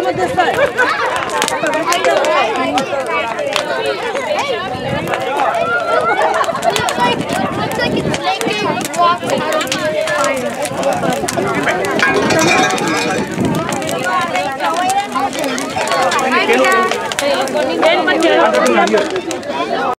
Looks like it's making walk